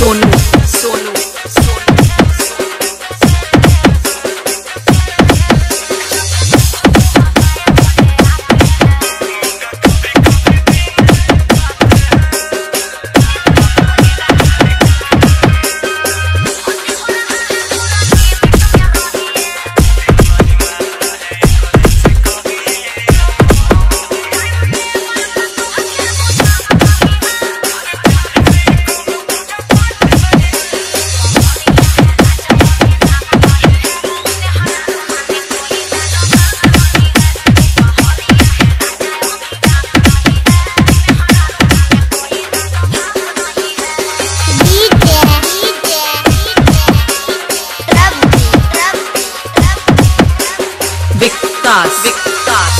corazones Stars. Stars.